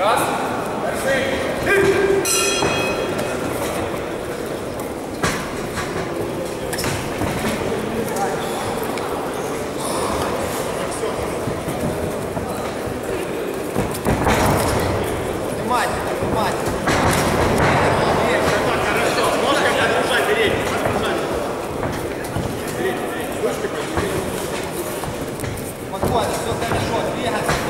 Внимательно, внимательно. Спокойно, все хорошо, двигаться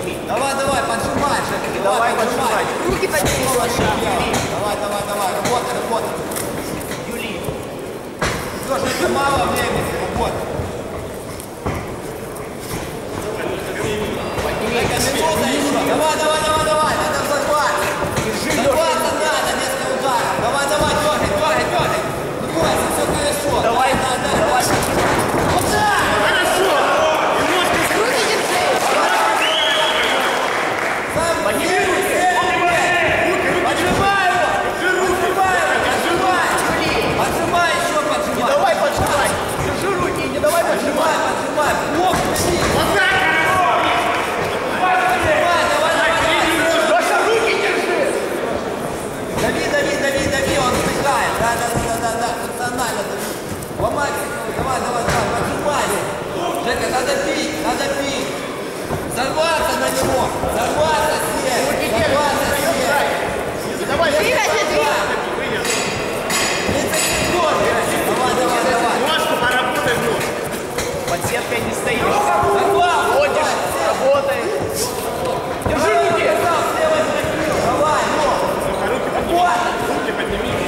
Подними. Давай, давай, поджимай, Жека, Давай поджимай. Руки подними, Леша. Давай, давай, давай, работай, работай. Юли. Все, Жека, мало времени, работай. Поджимаем. Да, да, да, да, да, да. Функционально. По максимуму. Давай, давай, давай. Поджимали. Жека, надо пить, надо пить. Взорваться на него. Взорваться съесть. Взорваться съесть. Давай, давай. Давай, давай, давай. Ну, Ножку поработай в нож. Под сеткой не стоишь. Ходишь, работаешь. Держи руки. Давай, ну. Руки подними.